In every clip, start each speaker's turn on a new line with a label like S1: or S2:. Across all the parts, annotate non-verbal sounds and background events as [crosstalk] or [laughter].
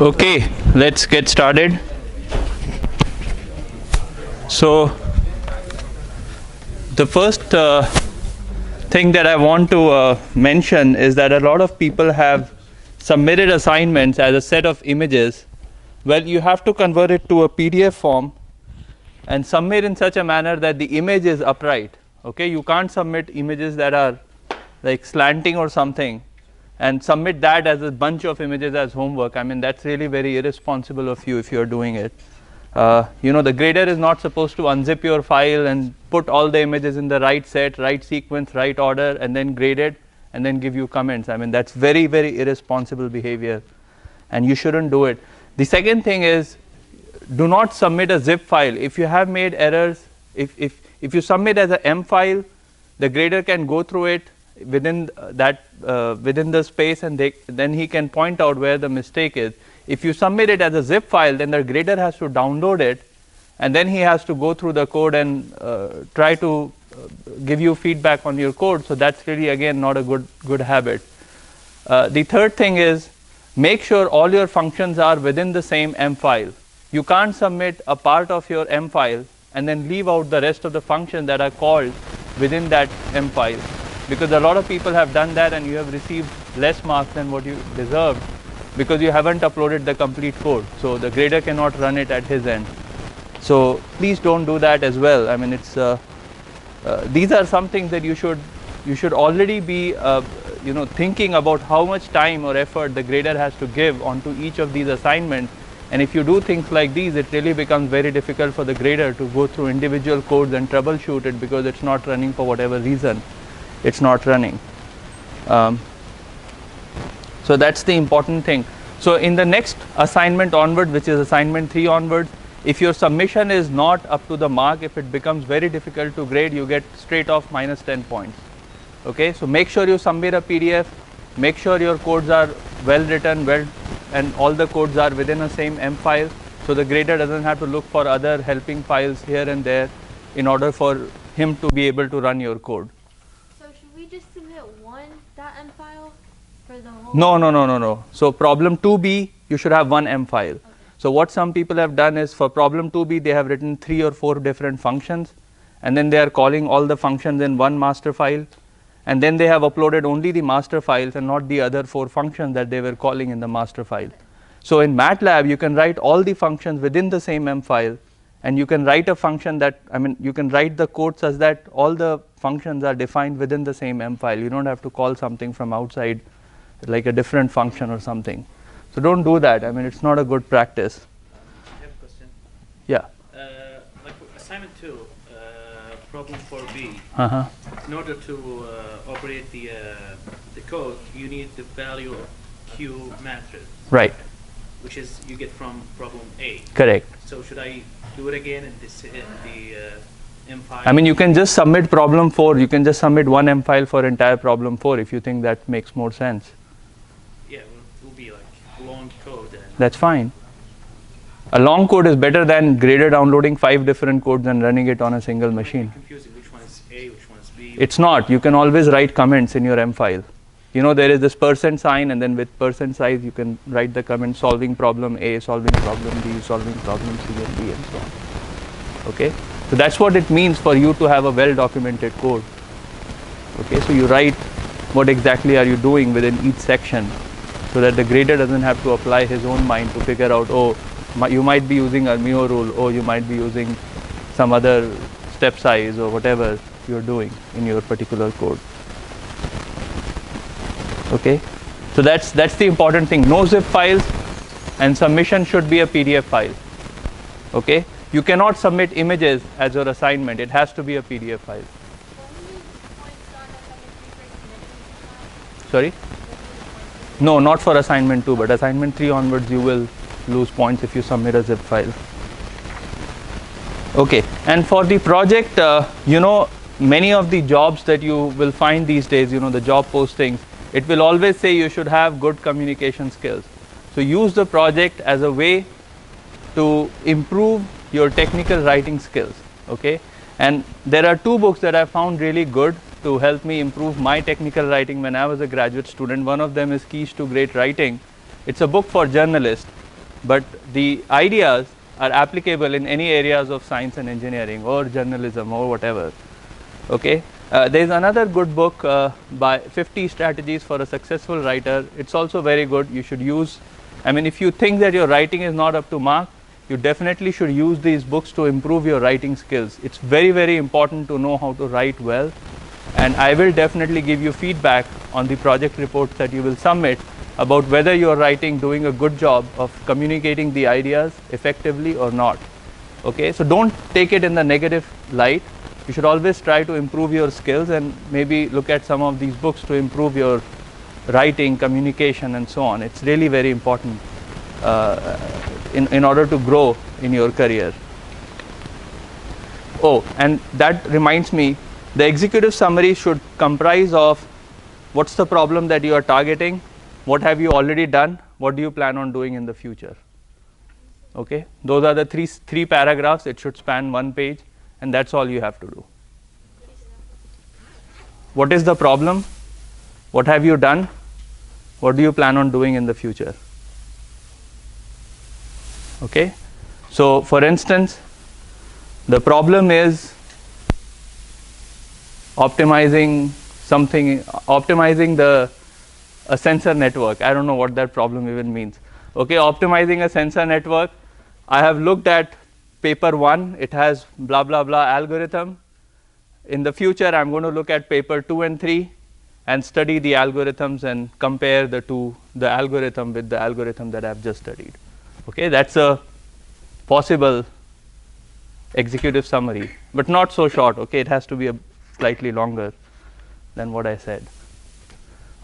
S1: Okay, let's get started. So, the first uh, thing that I want to uh, mention is that a lot of people have submitted assignments as a set of images. Well, you have to convert it to a PDF form and submit in such a manner that the image is upright. Okay, you can't submit images that are like slanting or something and submit that as a bunch of images as homework. I mean, that's really very irresponsible of you if you're doing it. Uh, you know, the grader is not supposed to unzip your file and put all the images in the right set, right sequence, right order, and then grade it and then give you comments. I mean, that's very, very irresponsible behavior, and you shouldn't do it. The second thing is do not submit a zip file. If you have made errors, if, if, if you submit as a M file, the grader can go through it within that uh, within the space and they, then he can point out where the mistake is. If you submit it as a zip file, then the grader has to download it and then he has to go through the code and uh, try to uh, give you feedback on your code. So that's really again not a good good habit. Uh, the third thing is make sure all your functions are within the same M file. You can't submit a part of your M file and then leave out the rest of the functions that are called within that M file because a lot of people have done that and you have received less marks than what you deserved because you haven't uploaded the complete code. So the grader cannot run it at his end. So please don't do that as well. I mean, it's uh, uh, these are some things that you should you should already be uh, you know thinking about how much time or effort the grader has to give onto each of these assignments. And if you do things like these, it really becomes very difficult for the grader to go through individual codes and troubleshoot it because it's not running for whatever reason it's not running. Um, so that's the important thing. So in the next assignment onward, which is assignment 3 onwards, if your submission is not up to the mark, if it becomes very difficult to grade, you get straight off minus 10 points. Okay, so make sure you submit a PDF, make sure your codes are well written, well, and all the codes are within the same M file, so the grader doesn't have to look for other helping files here and there in order for him to be able to run your code. No, no, no, no, no. So problem 2b, you should have one M file. Okay. So what some people have done is for problem 2b, they have written three or four different functions, and then they are calling all the functions in one master file, and then they have uploaded only the master files and not the other four functions that they were calling in the master file. So in MATLAB, you can write all the functions within the same M file, and you can write a function that, I mean, you can write the code such that all the functions are defined within the same M file. You don't have to call something from outside like a different function or something. So don't do that. I mean, it's not a good practice.
S2: I have a question.
S1: Yeah.
S2: Uh, like assignment two, uh, problem 4b.
S1: Uh-huh.
S2: In order to uh, operate the uh, the code, you need the value of Q matrix.
S1: Right.
S2: Which is you get from problem A.
S1: Correct.
S2: So should I do it again in this in the uh, M file?
S1: I mean, you can just submit problem 4. You can just submit one M file for entire problem 4 if you think that makes more sense. That's fine. A long code is better than grader downloading five different codes and running it on a single machine.
S2: Confusing which one is A, which one is B.
S1: It's not. You can always write comments in your M file. You know there is this percent sign and then with percent size you can write the comment solving problem A, solving problem B, solving problem C and D and so on. Okay? So that's what it means for you to have a well documented code. Okay, so you write what exactly are you doing within each section so that the grader doesn't have to apply his own mind to figure out, oh, you might be using Armijo rule, or you might be using some other step size or whatever you're doing in your particular code. Okay, so that's that's the important thing. No zip files, and submission should be a PDF file. Okay, you cannot submit images as your assignment. It has to be a PDF file. Sorry. No, not for assignment 2, but assignment 3 onwards you will lose points if you submit a zip file. Okay, and for the project, uh, you know, many of the jobs that you will find these days, you know, the job postings, it will always say you should have good communication skills. So use the project as a way to improve your technical writing skills, okay? And there are two books that I found really good to help me improve my technical writing when I was a graduate student. One of them is Keys to Great Writing. It's a book for journalists but the ideas are applicable in any areas of science and engineering or journalism or whatever. Okay. Uh, there is another good book uh, by 50 strategies for a successful writer. It's also very good. You should use. I mean, if you think that your writing is not up to mark, you definitely should use these books to improve your writing skills. It's very, very important to know how to write well. And I will definitely give you feedback on the project reports that you will submit about whether you are writing doing a good job of communicating the ideas effectively or not. Okay, so don't take it in the negative light. You should always try to improve your skills and maybe look at some of these books to improve your writing, communication, and so on. It's really very important uh, in, in order to grow in your career. Oh, and that reminds me the executive summary should comprise of what's the problem that you are targeting, what have you already done, what do you plan on doing in the future. Okay, those are the three three paragraphs. It should span one page, and that's all you have to do. What is the problem? What have you done? What do you plan on doing in the future? Okay, so for instance, the problem is optimizing something, optimizing the a sensor network. I don't know what that problem even means. Okay, optimizing a sensor network. I have looked at paper one. It has blah blah blah algorithm. In the future, I'm going to look at paper two and three and study the algorithms and compare the two, the algorithm with the algorithm that I've just studied. Okay, that's a possible executive summary, but not so short. Okay, it has to be a slightly longer than what I said.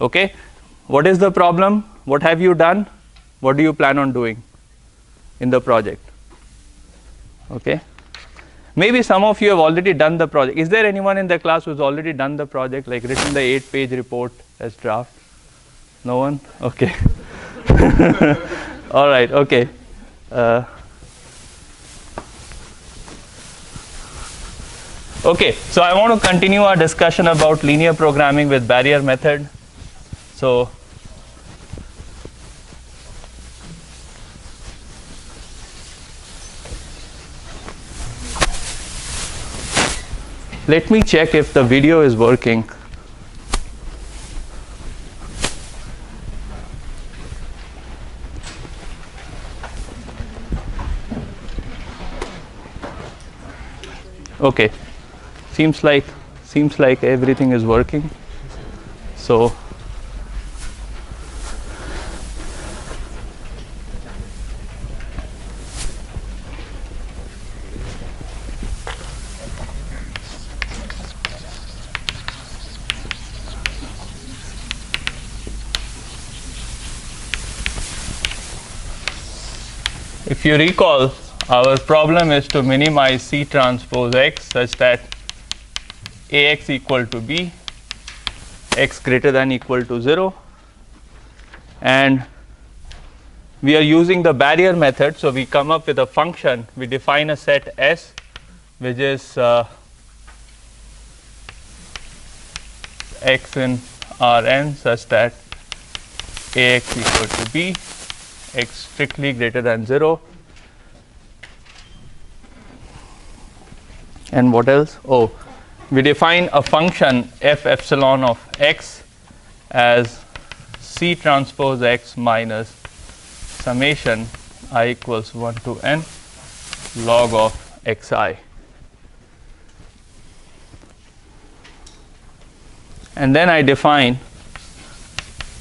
S1: Okay, what is the problem? What have you done? What do you plan on doing in the project? Okay. Maybe some of you have already done the project. Is there anyone in the class who's already done the project, like written the eight page report as draft? No one? Okay. [laughs] All right, okay. Uh, okay, so I want to continue our discussion about linear programming with barrier method. So, let me check if the video is working. Okay, seems like seems like everything is working. So if you recall, our problem is to minimize C transpose X such that Ax equal to B, x greater than equal to 0 and we are using the barrier method. So, we come up with a function, we define a set S which is uh, x in Rn such that Ax equal to B x strictly greater than 0 and what else oh we define a function f epsilon of x as c transpose x minus summation i equals 1 to n log of xi. And then I define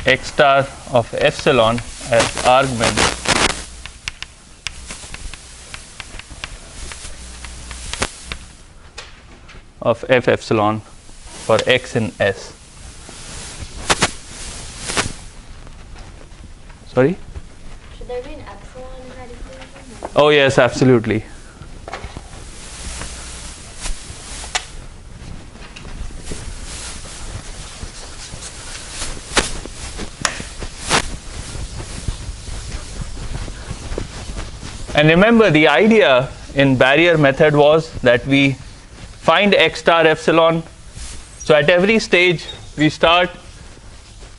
S1: x star of epsilon as argument of f epsilon for x in S. Sorry?
S3: Should there be an epsilon in that equation?
S1: Oh, yes, absolutely. And remember the idea in barrier method was that we find x star epsilon. So at every stage we start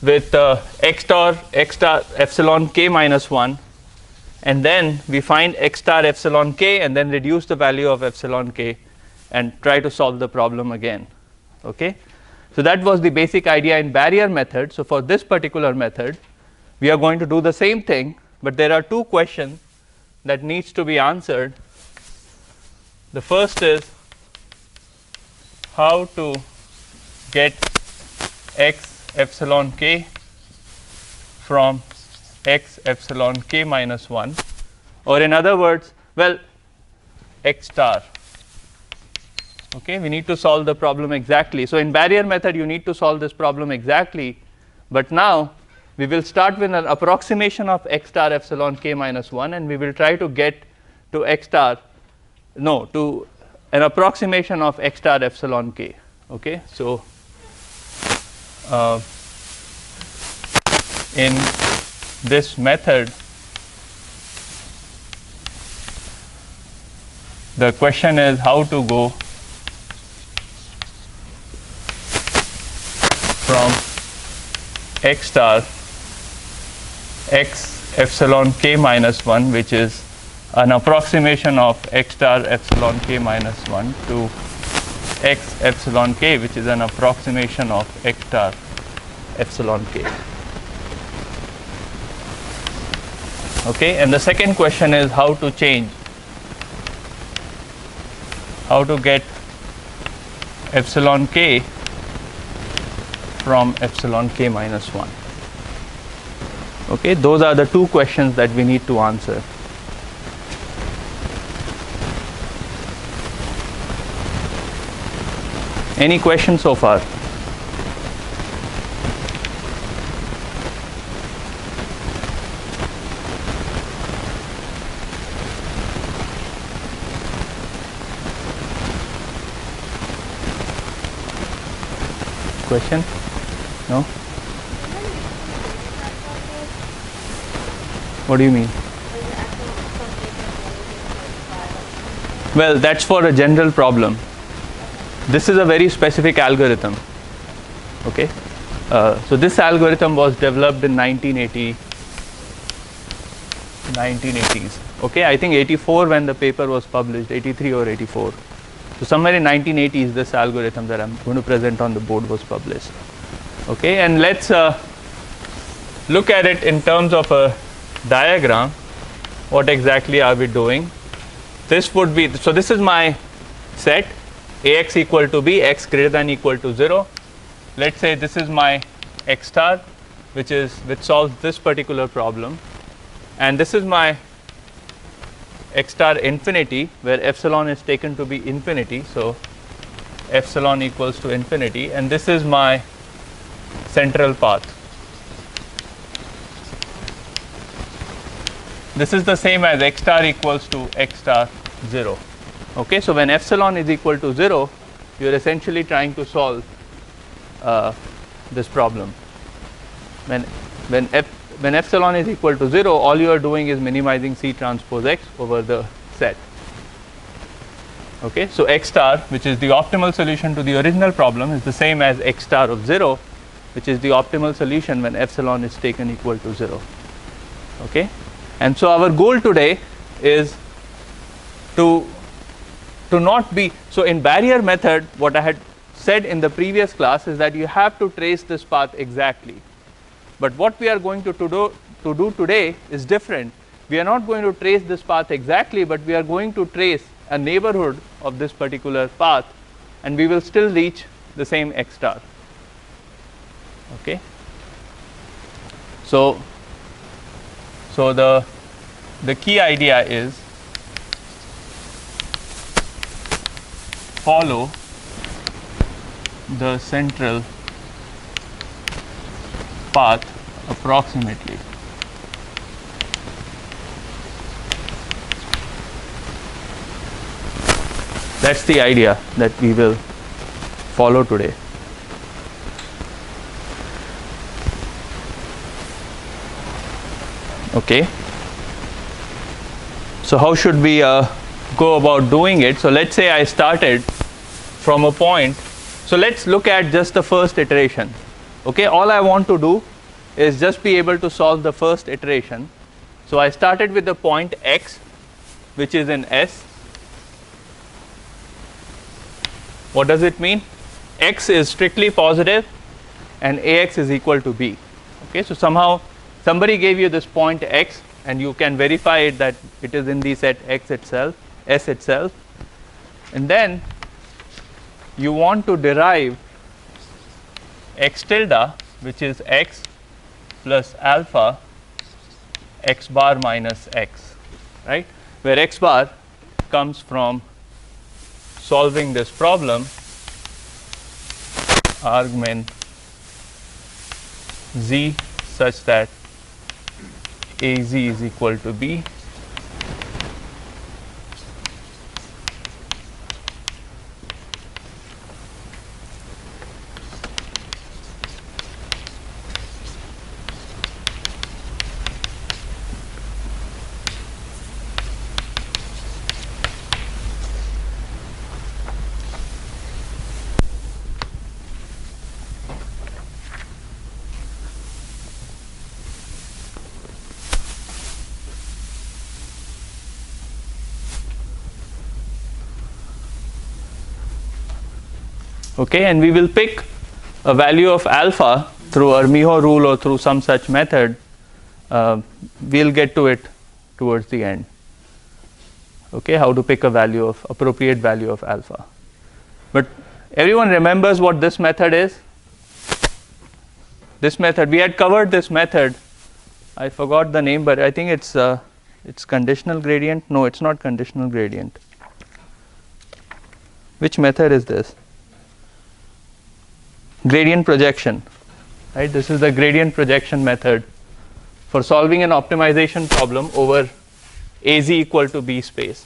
S1: with uh, x star x star epsilon k minus 1 and then we find x star epsilon k and then reduce the value of epsilon k and try to solve the problem again. Okay? So, that was the basic idea in barrier method. So, for this particular method we are going to do the same thing, but there are two questions that needs to be answered. The first is how to get x epsilon k from x epsilon k minus 1 or in other words well x star. Okay we need to solve the problem exactly. So in barrier method you need to solve this problem exactly. But now we will start with an approximation of x star epsilon k minus 1 and we will try to get to x star no to an approximation of x star epsilon k okay? So uh, in this method the question is how to go from x star x epsilon k minus 1 which is Uh, an approximation of x star epsilon k minus 1 to x epsilon k which is an approximation of x star epsilon k. Okay, and the second question is how to change, how to get epsilon k from epsilon k minus 1. Okay, those are the two questions that we need to answer. Any questions so far? Question? No? What do you mean? Well, that's for a general problem. This is a very specific algorithm. Okay, uh, so this algorithm was developed in 1980, 1980s. Okay, I think 84 when the paper was published, 83 or 84. So somewhere in 1980s, this algorithm that I'm going to present on the board was published. Okay, and let's uh, look at it in terms of a diagram. What exactly are we doing? This would be so. This is my set ax equal to b, x greater than equal to 0. Let us say this is my x star, which is which solves this particular problem, and this is my x star infinity, where epsilon is taken to be infinity. So epsilon equals to infinity, and this is my central path. This is the same as x star equals to x star 0. Okay, so when epsilon is equal to 0, you are essentially trying to solve uh, this problem. When when f, when epsilon is equal to 0, all you are doing is minimizing C transpose x over the set. Okay, so x star, which is the optimal solution to the original problem, is the same as x star of 0, which is the optimal solution when epsilon is taken equal to 0. Okay, and so our goal today is to to not be so in barrier method what I had said in the previous class is that you have to trace this path exactly. But what we are going to, to, do, to do today is different. We are not going to trace this path exactly, but we are going to trace a neighborhood of this particular path and we will still reach the same x star. Okay. So, so the, the key idea is follow the central path approximately. That's the idea that we will follow today. Okay. So, how should we uh, go about doing it? So, let's say I started from a point. So, let's look at just the first iteration. Okay, all I want to do is just be able to solve the first iteration. So I started with the point x, which is in S. What does it mean? x is strictly positive and ax is equal to b. Okay, so somehow somebody gave you this point x and you can verify it that it is in the set x itself, S itself. And then you want to derive x tilde which is x plus alpha x bar minus x, right, where x bar comes from solving this problem argument z such that az is equal to b okay and we will pick a value of alpha through our Armijo rule or through some such method. Uh, we'll get to it towards the end. Okay how to pick a value of appropriate value of alpha. But everyone remembers what this method is. This method we had covered this method. I forgot the name but I think it's uh, it's conditional gradient. No it's not conditional gradient. Which method is this gradient projection right? This is the gradient projection method for solving an optimization problem over az equal to b space.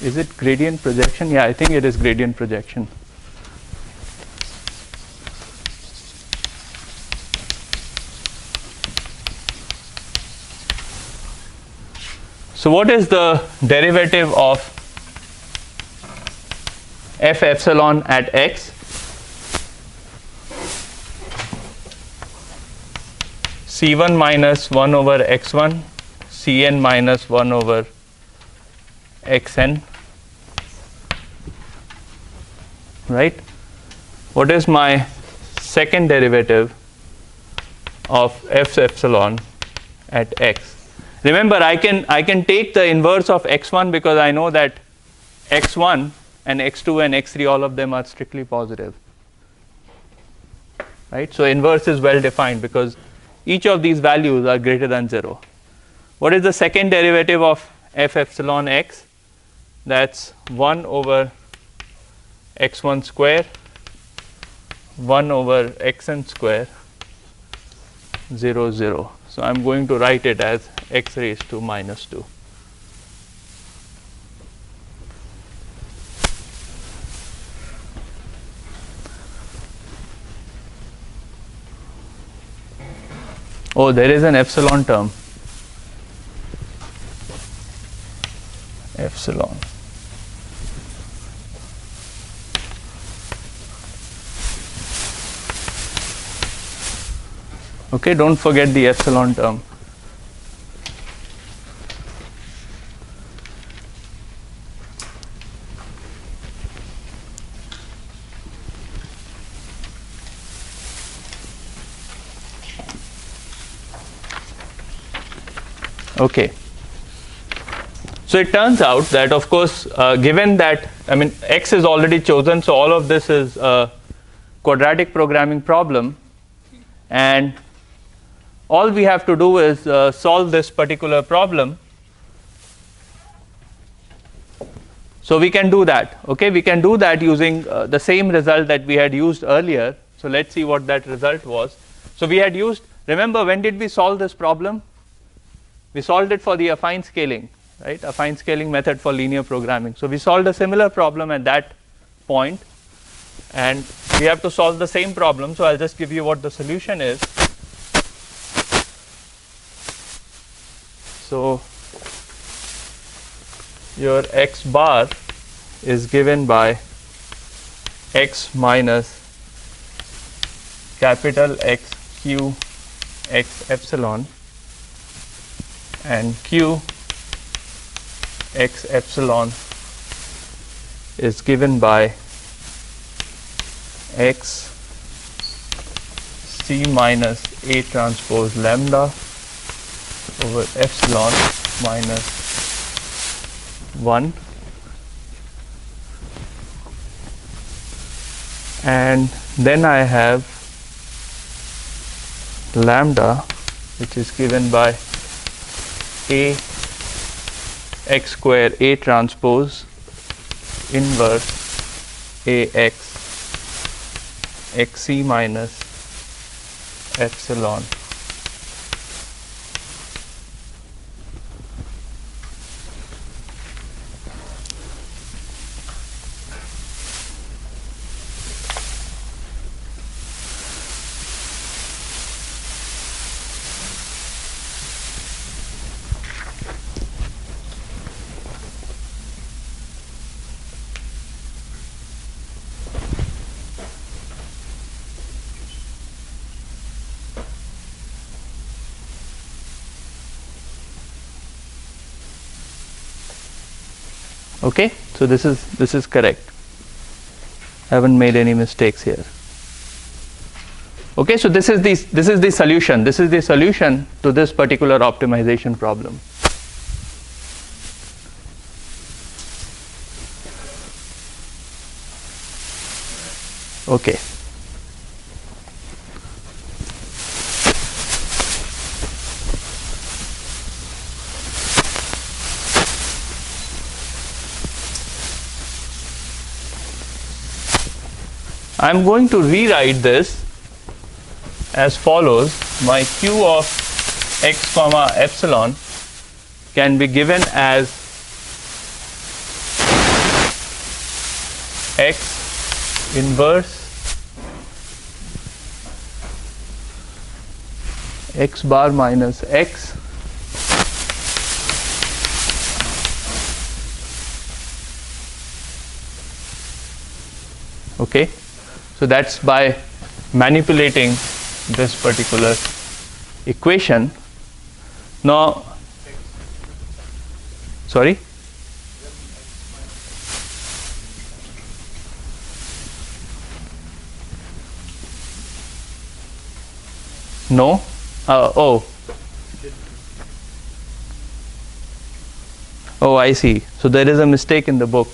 S1: Is it gradient projection? Yeah i think it is gradient projection. So what is the derivative of f epsilon at x. C1 minus 1 over x1 cn minus 1 over xn. Right? What is my second derivative of f epsilon at x? Remember i can i can take the inverse of x1 because i know that x1 and x2 and x3 all of them are strictly positive. Right? So inverse is well defined because each of these values are greater than 0 what is the second derivative of f epsilon x? That's 1 over x1 square 1 over xn square 0 0 so i'm going to write it as x raised to minus 2 Oh, there is an epsilon term. Epsilon. Okay, don't forget the epsilon term. Okay. So it turns out that of course, uh, given that I mean x is already chosen, so all of this is a quadratic programming problem, and all we have to do is uh, solve this particular problem. So we can do that. Okay, we can do that using uh, the same result that we had used earlier. So let's see what that result was. So we had used. Remember when did we solve this problem? We solved it for the affine scaling, right? Affine scaling method for linear programming. So we solved a similar problem at that point, and we have to solve the same problem. So I'll just give you what the solution is. So your x bar is given by x minus capital X q x epsilon and q x epsilon is given by x c minus a transpose lambda over epsilon minus 1 and then I have lambda which is given by a x square a transpose inverse a x xc minus epsilon okay? So this is this is correct. I haven't made any mistakes here. Okay? So this is the this is the solution. This is the solution to this particular optimization problem. Okay I'm going to rewrite this as follows. My q of x comma epsilon can be given as x inverse x bar minus x okay so that's by manipulating this particular equation. Now sorry? No? Uh, oh. Oh i see. So there is a mistake in the book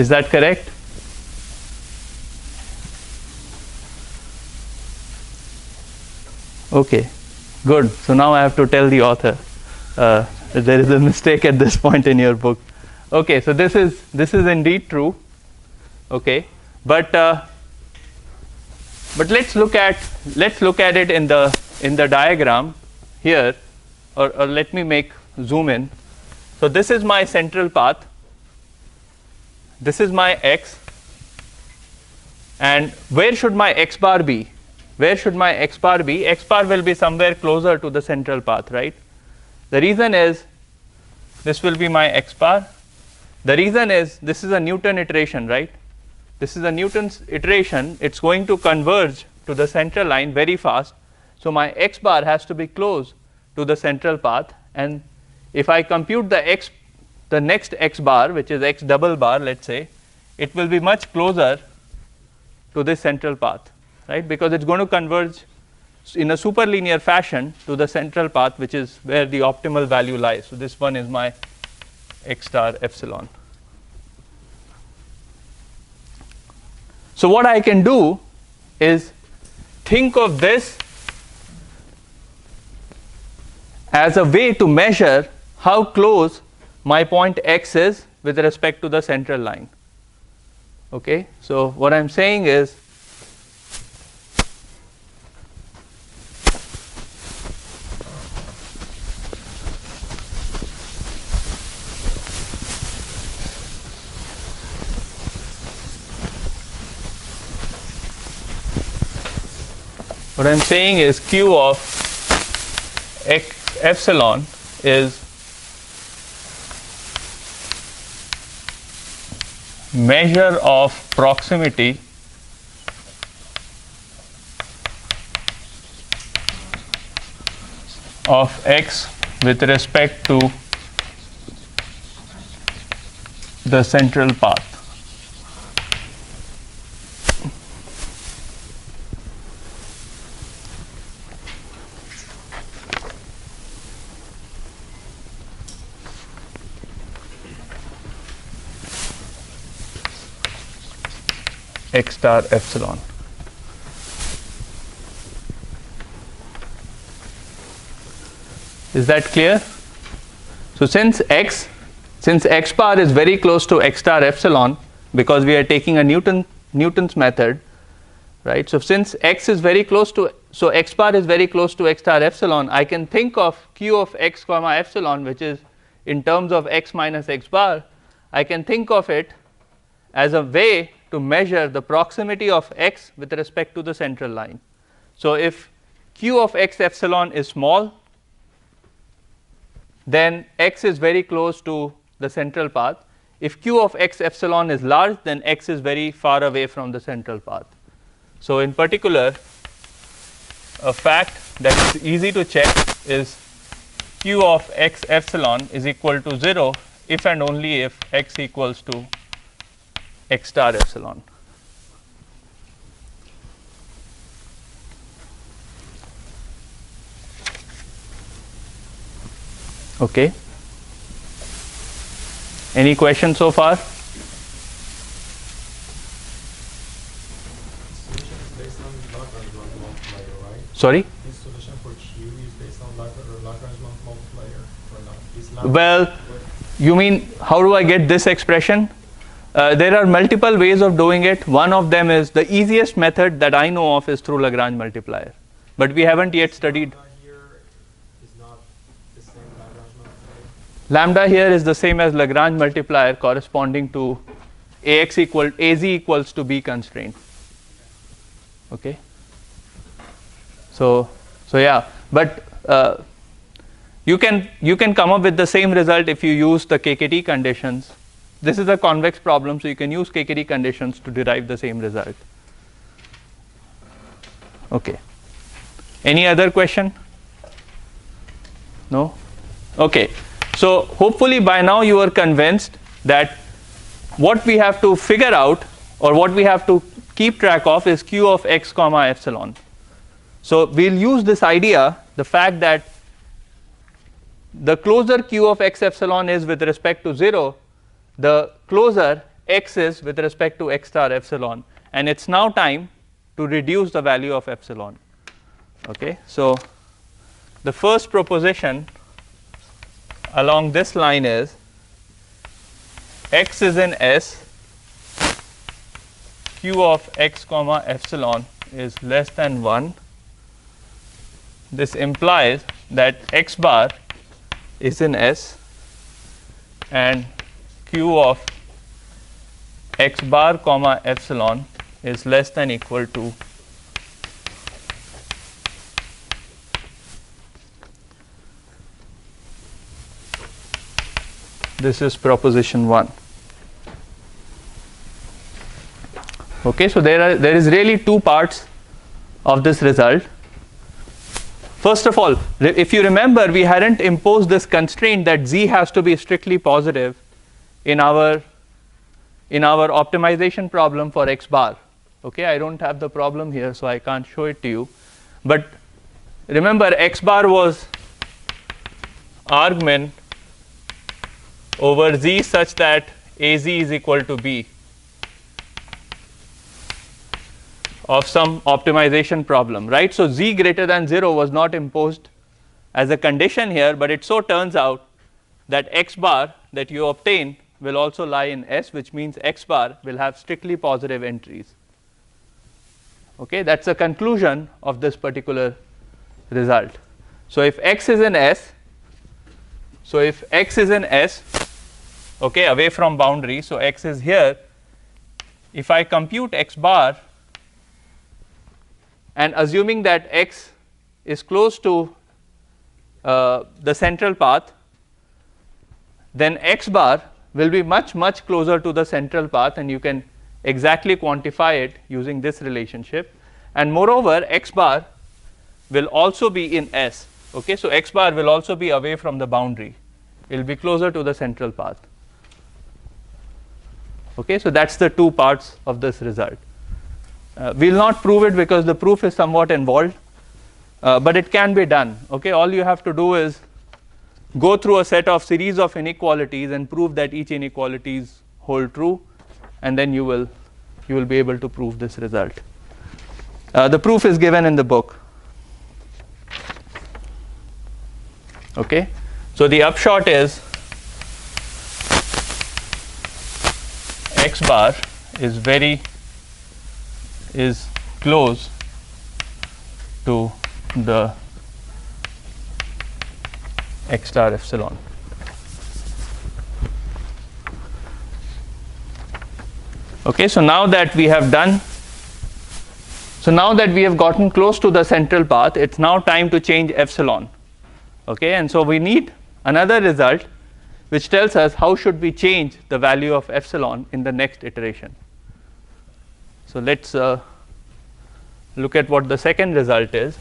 S1: Is that correct? Okay, good. So now I have to tell the author uh, there is a mistake at this point in your book. Okay, so this is this is indeed true. Okay, but uh, but let's look at let's look at it in the in the diagram here, or, or let me make zoom in. So this is my central path this is my x. And where should my x bar be? Where should my x bar be? X bar will be somewhere closer to the central path right? The reason is this will be my x bar. The reason is this is a newton iteration right? This is a newton's iteration. It's going to converge to the central line very fast. So my x bar has to be close to the central path. And if i compute the x the next x bar which is x double bar let us say it will be much closer to this central path right because it is going to converge in a superlinear fashion to the central path which is where the optimal value lies. So, this one is my x star epsilon. So, what I can do is think of this as a way to measure how close my point x is with respect to the central line. Okay? So, what I am saying is what I am saying is q of epsilon is measure of proximity of x with respect to the central path. X star epsilon. Is that clear? So since x since x bar is very close to x star epsilon because we are taking a Newton Newton's method, right? So since x is very close to so x bar is very close to x star epsilon, I can think of q of x comma epsilon, which is in terms of x minus x bar, I can think of it as a way to measure the proximity of x with respect to the central line. So if q of x epsilon is small, then x is very close to the central path. If q of x epsilon is large, then x is very far away from the central path. So, in particular, a fact that is easy to check is q of x epsilon is equal to 0 if and only if x equals to x star epsilon. Okay. Any questions so far? Sorry? Well, you mean how do I get this expression? Uh, there are multiple ways of doing it. One of them is the easiest method that I know of is through Lagrange multiplier, but we haven't yet studied.
S4: lambda here is the same
S1: as Lagrange multiplier corresponding to ax equal az equals to b constraint. Okay. So so yeah, but uh, you can you can come up with the same result if you use the KKT conditions. This is a convex problem, so you can use KKT conditions to derive the same result. Okay. Any other question? No? Okay. So hopefully by now you are convinced that what we have to figure out or what we have to keep track of is q of x comma epsilon. So we'll use this idea, the fact that the closer q of x epsilon is with respect to 0, the closer x is with respect to x star epsilon and it's now time to reduce the value of epsilon. Okay. So the first proposition along this line is x is in S, q of x comma epsilon is less than 1. This implies that x bar is in S and q of x bar comma epsilon is less than equal to this is proposition 1 okay so there are there is really two parts of this result. First of all if you remember we hadn't imposed this constraint that z has to be strictly positive in our in our optimization problem for x bar okay i don't have the problem here so i can't show it to you but remember x bar was argument over z such that az is equal to b of some optimization problem, right? So z greater than 0 was not imposed as a condition here, but it so turns out that x bar that you obtain will also lie in S, which means x bar will have strictly positive entries. Okay, that's a conclusion of this particular result. So if x is in S, so if x is in S, okay, away from boundary, so x is here. If I compute x bar and assuming that x is close to uh, the central path, then x bar will be much much closer to the central path and you can exactly quantify it using this relationship. And moreover x bar will also be in S okay? So x bar will also be away from the boundary. It will be closer to the central path. Okay? So that's the two parts of this result. Uh, we'll not prove it because the proof is somewhat involved uh, but it can be done okay? All you have to do is go through a set of series of inequalities and prove that each inequalities hold true and then you will you will be able to prove this result. Uh, the proof is given in the book. Okay? So the upshot is x bar is very is close to the x star epsilon. Okay, so now that we have done, so now that we have gotten close to the central path, it's now time to change epsilon. Okay, and so we need another result which tells us how should we change the value of epsilon in the next iteration. So let's uh, look at what the second result is.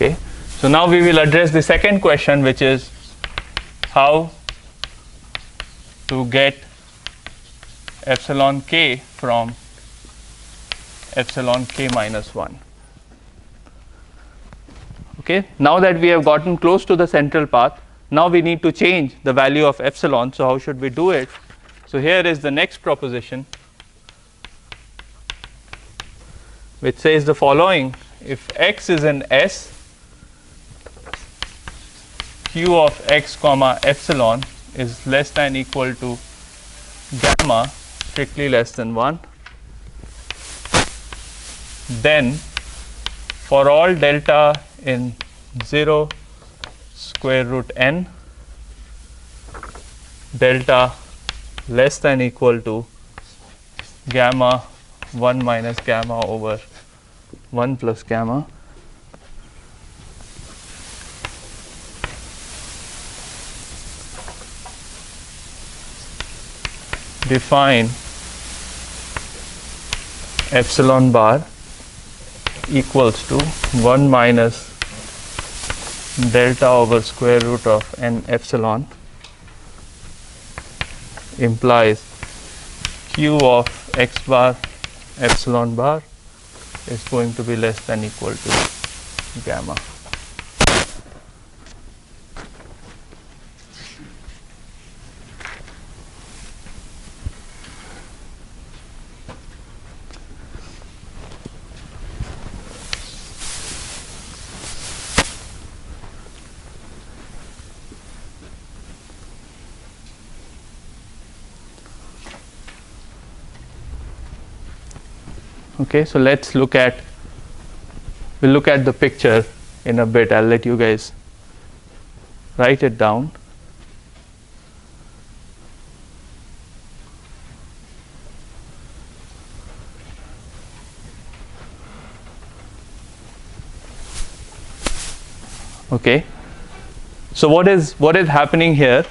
S1: Okay. So now we will address the second question which is how to get epsilon k from epsilon k minus 1. Okay. Now that we have gotten close to the central path, now we need to change the value of epsilon. So, how should we do it? So, here is the next proposition which says the following if x is in S q of x comma epsilon is less than equal to gamma strictly less than 1 then for all delta in 0 square root n delta less than equal to gamma 1 minus gamma over 1 plus gamma define epsilon bar equals to 1 minus delta over square root of n epsilon implies q of x bar epsilon bar is going to be less than equal to gamma. Okay so let's look at we'll look at the picture in a bit. I'll let you guys write it down. Okay. So what is what is happening here?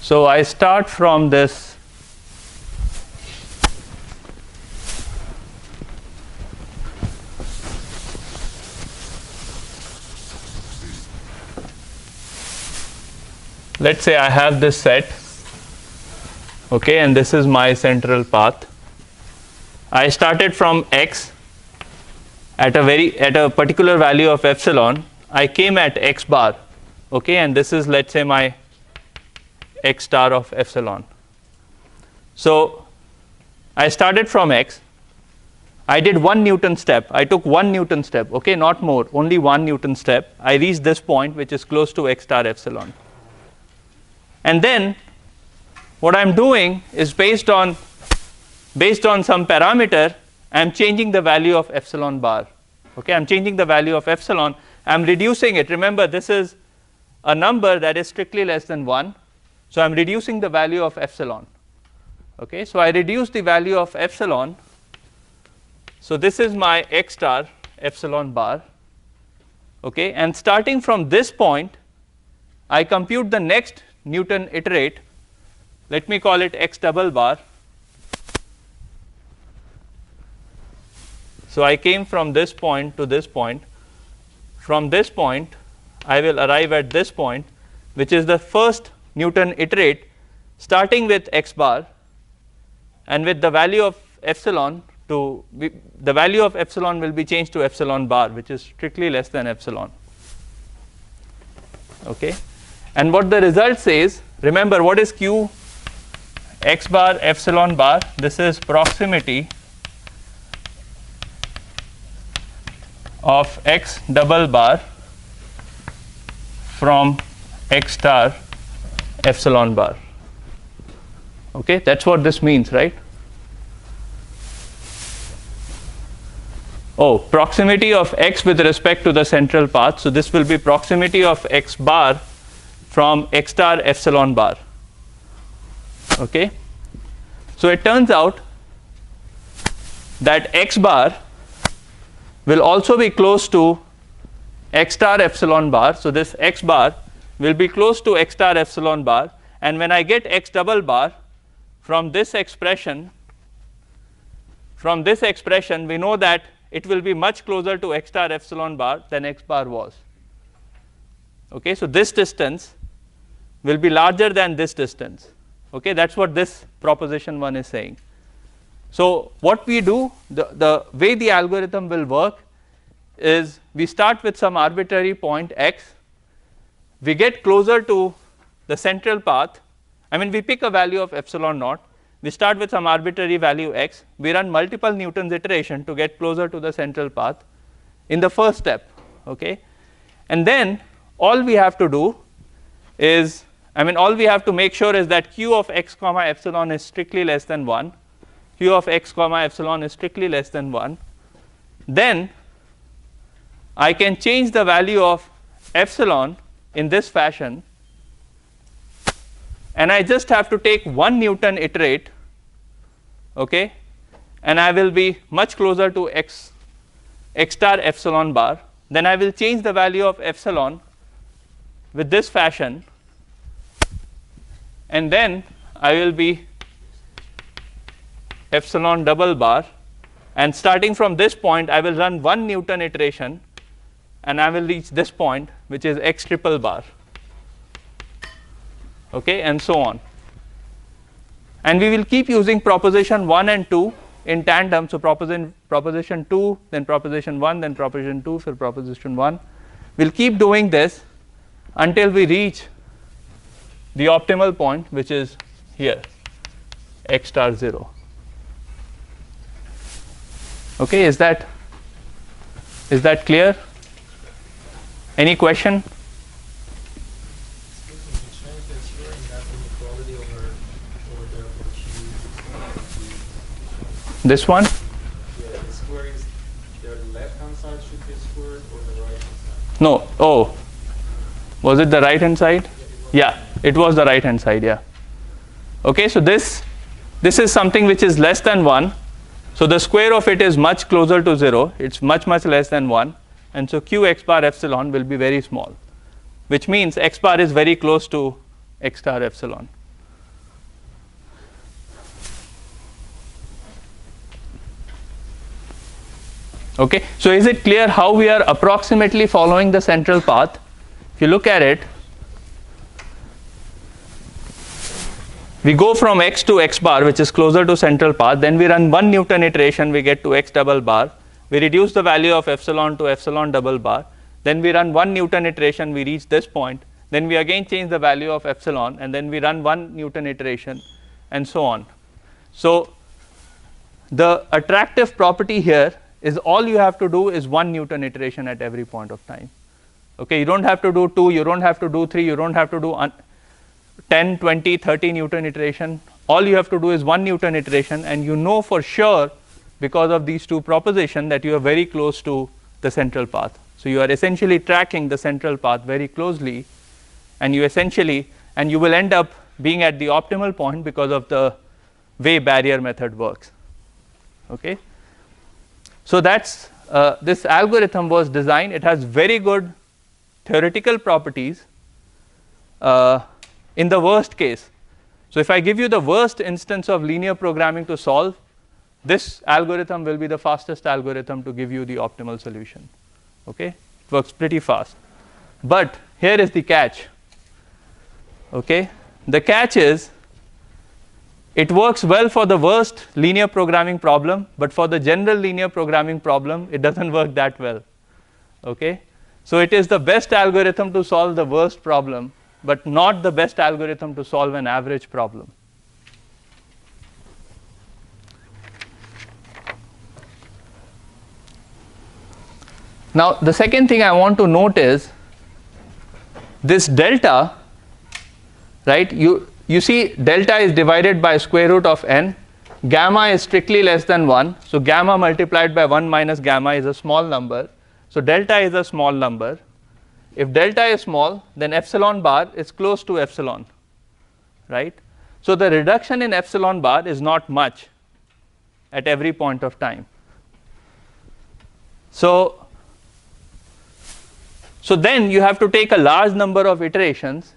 S1: So i start from this let's say I have this set okay and this is my central path. I started from x at a very at a particular value of epsilon. I came at x bar okay and this is let's say my x star of epsilon. So I started from x. I did one Newton step. I took one Newton step okay not more only one Newton step. I reached this point which is close to x star epsilon and then what I'm doing is based on based on some parameter I'm changing the value of epsilon bar okay I'm changing the value of epsilon I'm reducing it remember this is a number that is strictly less than 1. So, I am reducing the value of epsilon. Okay. So, I reduce the value of epsilon. So, this is my x star epsilon bar okay. and starting from this point I compute the next Newton iterate let me call it x double bar. So, I came from this point to this point from this point I will arrive at this point which is the first Newton iterate starting with x bar and with the value of epsilon to be, the value of epsilon will be changed to epsilon bar which is strictly less than epsilon. Okay. And what the result says remember what is q? X bar epsilon bar. This is proximity of x double bar from x star epsilon bar. Okay that's what this means right? Oh proximity of x with respect to the central path. So this will be proximity of x bar from x star epsilon bar. Okay? So it turns out that x bar will also be close to x star epsilon bar. So this x bar will be close to x star epsilon bar. And when I get x double bar from this expression from this expression we know that it will be much closer to x star epsilon bar than x bar was. Okay, so this distance will be larger than this distance. Okay, that's what this proposition 1 is saying. So, what we do the, the way the algorithm will work is we start with some arbitrary point x, we get closer to the central path, I mean we pick a value of epsilon naught, we start with some arbitrary value x, we run multiple Newton's iteration to get closer to the central path in the first step. Okay. And then all we have to do is I mean all we have to make sure is that q of x comma epsilon is strictly less than 1, q of x comma epsilon is strictly less than 1. Then I can change the value of epsilon in this fashion. And I just have to take one Newton iterate okay, and I will be much closer to x x star epsilon bar. Then I will change the value of epsilon with this fashion and then I will be epsilon double bar. And starting from this point I will run one Newton iteration. And I will reach this point which is x triple bar. Okay and so on. And we will keep using proposition 1 and 2 in tandem. So proposition proposition 2 then proposition 1 then proposition 2 for proposition 1 we'll keep doing this until we reach the optimal point which is here x star 0 okay is that is that clear? Any question? This one?
S4: Yeah, the square is the left hand side should be squared or the right hand side?
S1: no. Oh. Was it the right hand side? Yeah it was the right hand side yeah. Okay so this this is something which is less than 1 so the square of it is much closer to 0 it's much much less than 1 and so q x bar epsilon will be very small which means x bar is very close to x star epsilon. Okay so is it clear how we are approximately following the central path? If you look at it we go from x to x bar which is closer to central path. Then we run one newton iteration we get to x double bar. We reduce the value of epsilon to epsilon double bar. Then we run one newton iteration we reach this point. Then we again change the value of epsilon and then we run one newton iteration and so on. So the attractive property here is all you have to do is one newton iteration at every point of time. Okay you don't have to do 2 you don't have to do 3 you don't have to do 10 20 30 newton iteration all you have to do is one newton iteration and you know for sure because of these two proposition that you are very close to the central path so you are essentially tracking the central path very closely and you essentially and you will end up being at the optimal point because of the way barrier method works. Okay. So that's uh, this algorithm was designed. It has very good theoretical properties uh, in the worst case. So if I give you the worst instance of linear programming to solve, this algorithm will be the fastest algorithm to give you the optimal solution. Okay, it works pretty fast. But here is the catch. Okay, the catch is it works well for the worst linear programming problem, but for the general linear programming problem, it doesn't work that well. Okay, so it is the best algorithm to solve the worst problem, but not the best algorithm to solve an average problem. Now, the second thing I want to note is this delta, right? You, you see delta is divided by square root of n, gamma is strictly less than 1. So, gamma multiplied by 1 minus gamma is a small number. So, delta is a small number. If delta is small, then epsilon bar is close to epsilon, right? So, the reduction in epsilon bar is not much at every point of time. So, so then you have to take a large number of iterations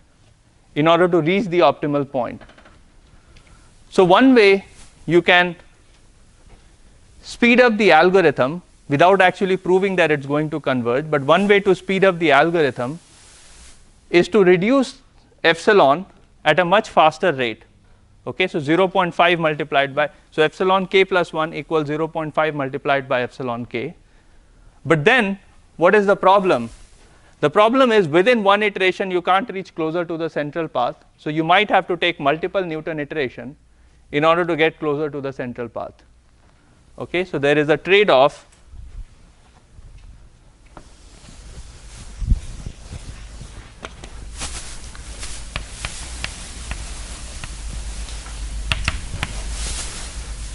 S1: in order to reach the optimal point. So one way you can speed up the algorithm without actually proving that it's going to converge, but one way to speed up the algorithm is to reduce epsilon at a much faster rate. Okay, so 0.5 multiplied by so epsilon k plus 1 equals 0.5 multiplied by epsilon k. But then what is the problem? The problem is within one iteration you can't reach closer to the central path. So you might have to take multiple Newton iteration in order to get closer to the central path. Okay, so there is a trade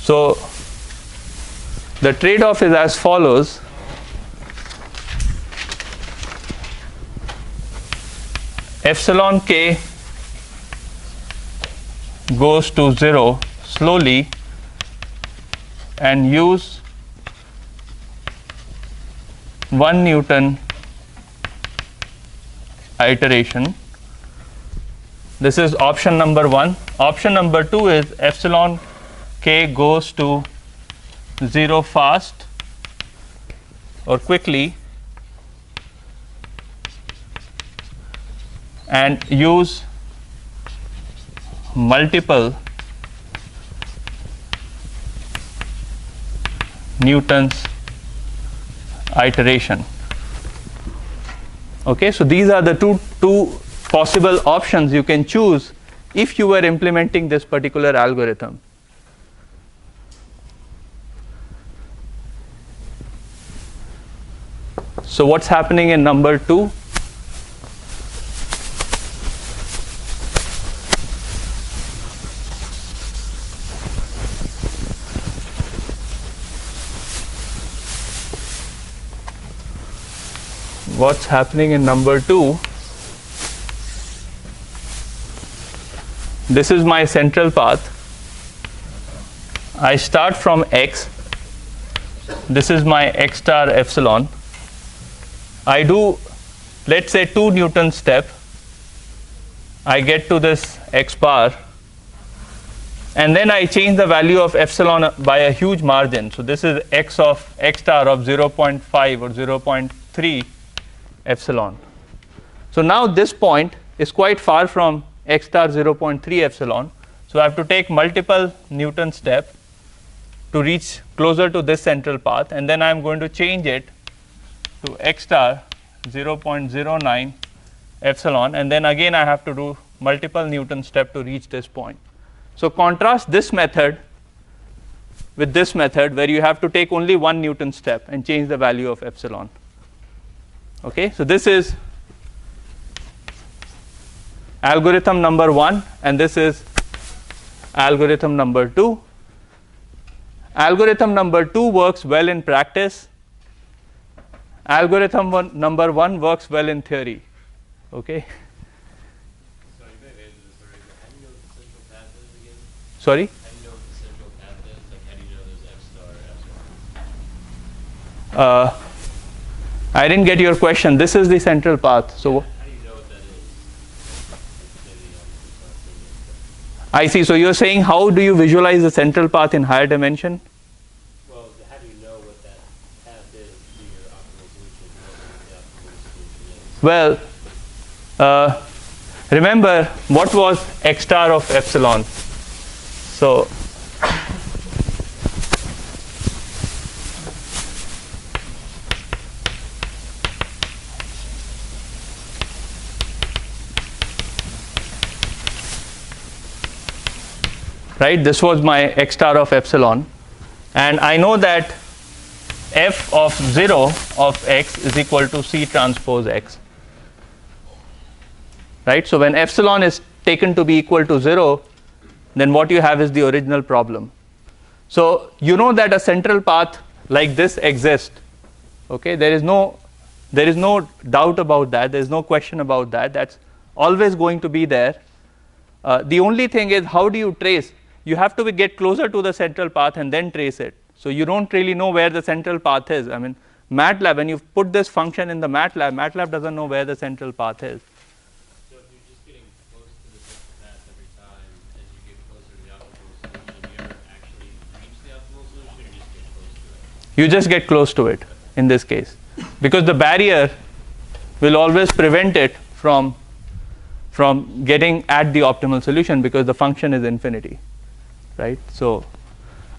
S1: So the trade off is as follows epsilon k goes to 0 slowly and use 1 Newton iteration. This is option number 1. Option number 2 is epsilon k goes to 0 fast or quickly and use multiple Newton's iteration. Okay, so these are the two, two possible options you can choose if you were implementing this particular algorithm. So what's happening in number 2? what's happening in number 2 this is my central path. I start from x. This is my x star epsilon I do let's say 2 Newton step I get to this x bar and then I change the value of epsilon by a huge margin so this is x of x star of 0.5 or 0.3 epsilon. So now this point is quite far from x star 0.3 epsilon. So I have to take multiple Newton step to reach closer to this central path and then I am going to change it to x star 0.09 epsilon and then again I have to do multiple Newton step to reach this point. So contrast this method with this method where you have to take only one Newton step and change the value of epsilon. Okay, so this is algorithm number one, and this is algorithm number two. Algorithm number two works well in practice algorithm one, number one works well in theory. Okay. Sorry. Uh, I didn't get your question. This is the central path. So. I see. So you're saying how do you visualize the central path in higher dimension?
S5: Well,
S1: uh, remember what was x star of epsilon? So right this was my x star of epsilon and I know that f of 0 of x is equal to c transpose x right? So when epsilon is taken to be equal to 0 then what you have is the original problem. So you know that a central path like this exists. Okay? There is no there is no doubt about that. There is no question about that. That's always going to be there. Uh, the only thing is how do you trace? You have to get closer to the central path and then trace it. So you don't really know where the central path is. I mean matlab when you put this function in the matlab matlab doesn't know where the central path is
S5: So if you're just getting close to the central path every time as you get closer to the optimal solution, you ever actually reach the optimal solution or just get close to it?
S1: You just get close to it in this case. Because the barrier will always prevent it from from getting at the optimal solution because the function is infinity right? So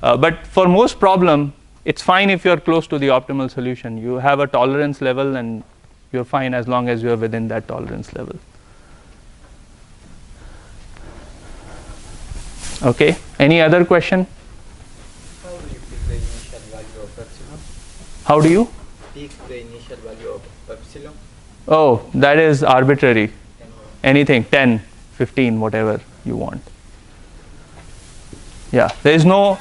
S1: uh, but for most problem it's fine if you're close to the optimal solution. You have a tolerance level and you're fine as long as you're within that tolerance level. Okay? Any other question
S6: How do you pick the initial value of epsilon?
S1: How do you
S6: Pick the initial value of epsilon?
S1: Oh, that is arbitrary. Anything, 10, 15, whatever you want. Yeah, there is no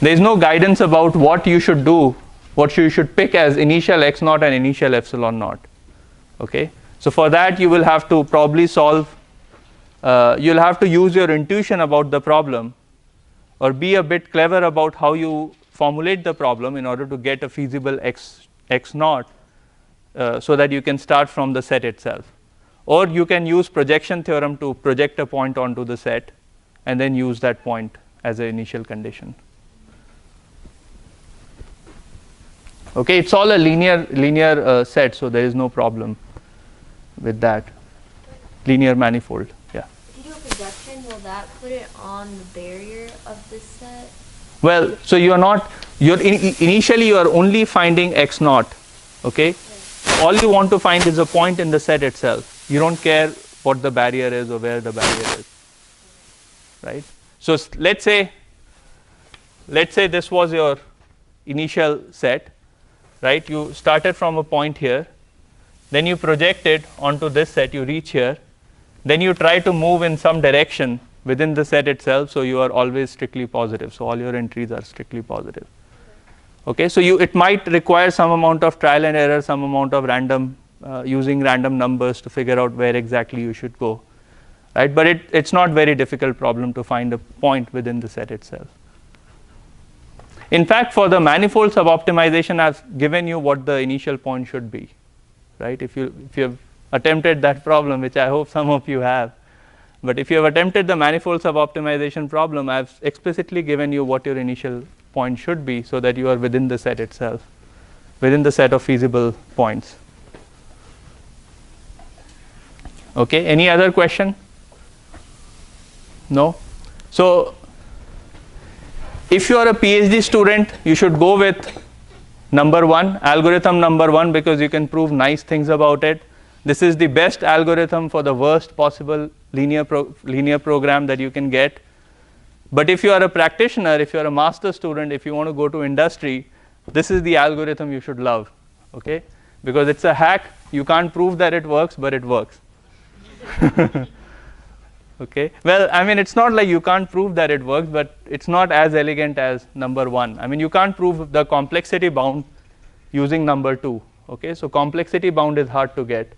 S1: there is no guidance about what you should do, what you should pick as initial x naught and initial epsilon naught. Okay, so for that you will have to probably solve. Uh, you'll have to use your intuition about the problem, or be a bit clever about how you formulate the problem in order to get a feasible x x naught uh, so that you can start from the set itself. Or you can use projection theorem to project a point onto the set and then use that point as an initial condition. Okay, it's all a linear linear uh, set, so there is no problem with that. Linear manifold, yeah.
S3: If you do a projection, will that put it on the barrier of this set?
S1: Well, so you are not you're in, initially you are only finding x naught, okay? All you want to find is a point in the set itself. You don't care what the barrier is or where the barrier is, right? So let's say let's say this was your initial set, right? You started from a point here, then you project it onto this set. You reach here, then you try to move in some direction within the set itself so you are always strictly positive. So all your entries are strictly positive. Okay so you it might require some amount of trial and error some amount of random uh, using random numbers to figure out where exactly you should go right? But it, it's not very difficult problem to find a point within the set itself. In fact for the manifold suboptimization i've given you what the initial point should be right? If you if you have attempted that problem which i hope some of you have but if you have attempted the manifold suboptimization problem i've explicitly given you what your initial point should be so that you are within the set itself within the set of feasible points. Okay any other question? No? So if you are a phd student you should go with number 1 algorithm number 1 because you can prove nice things about it this is the best algorithm for the worst possible linear pro- linear program that you can get. But if you are a practitioner if you are a master student if you want to go to industry this is the algorithm you should love okay? Because it's a hack. You can't prove that it works but it works. [laughs] Okay? Well i mean it's not like you can't prove that it works but it's not as elegant as number 1 i mean you can't prove the complexity bound using number 2 okay? So complexity bound is hard to get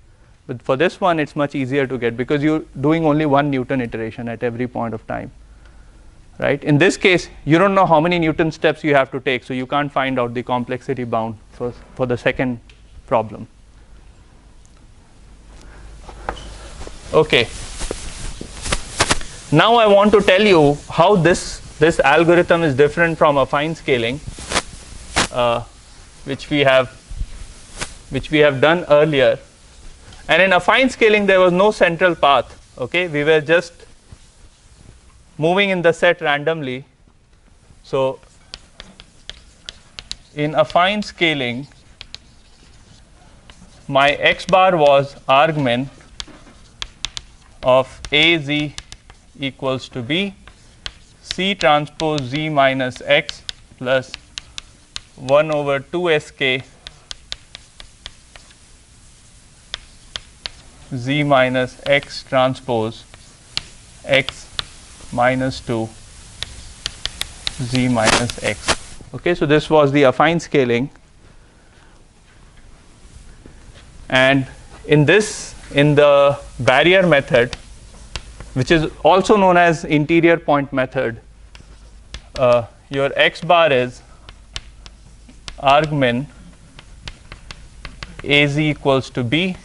S1: but for this one it's much easier to get because you're doing only one newton iteration at every point of time right? In this case, you don't know how many Newton steps you have to take, so you can't find out the complexity bound for, for the second problem. Okay. Now I want to tell you how this, this algorithm is different from affine scaling, uh, which we have which we have done earlier. And in affine scaling, there was no central path. Okay, we were just moving in the set randomly. So in affine scaling, my x bar was argmin of a z equals to b c transpose z minus x plus 1 over 2 sk z minus x transpose x minus 2 z minus x. Okay, so this was the affine scaling. And in this, in the barrier method, which is also known as interior point method, uh, your x bar is argmin az equals to b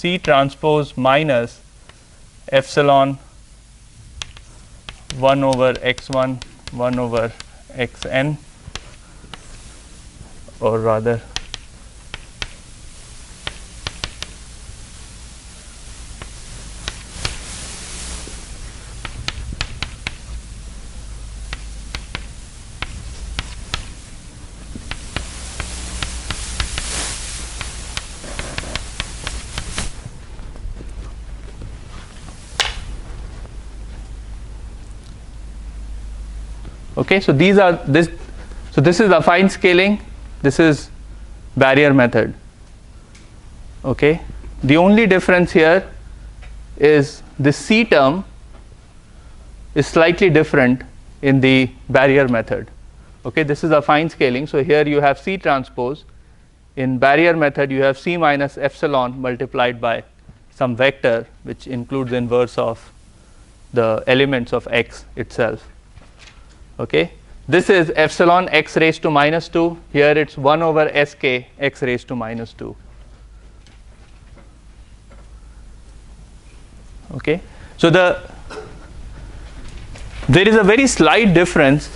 S1: C transpose minus epsilon 1 over x1 1 over xn or rather Okay, so these are this. So this is affine scaling. This is barrier method. Okay, the only difference here is the C term is slightly different in the barrier method. Okay, this is affine scaling. So here you have C transpose. In barrier method, you have C minus epsilon multiplied by some vector, which includes inverse of the elements of x itself okay? This is epsilon x raised to minus 2 here it's 1 over sk x raised to minus 2 okay? So the there is a very slight difference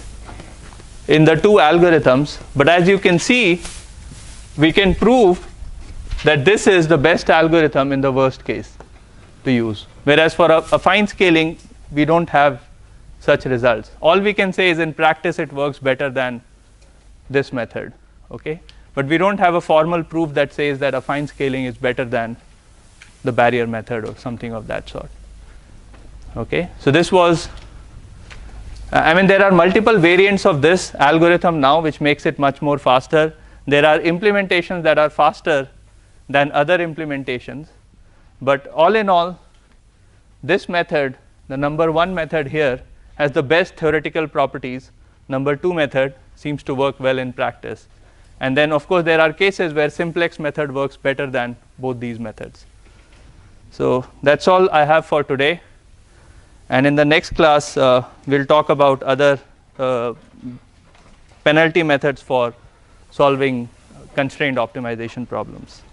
S1: in the two algorithms but as you can see we can prove that this is the best algorithm in the worst case to use. Whereas for a, affine scaling we don't have such results. All we can say is in practice it works better than this method. Okay? But we don't have a formal proof that says that affine scaling is better than the barrier method or something of that sort. Okay? So this was uh, I mean there are multiple variants of this algorithm now which makes it much more faster. There are implementations that are faster than other implementations. But all in all, this method, the number one method here, has the best theoretical properties. Number two method seems to work well in practice. And then of course there are cases where simplex method works better than both these methods. So that's all I have for today. And in the next class, uh, we'll talk about other uh, penalty methods for solving constrained optimization problems.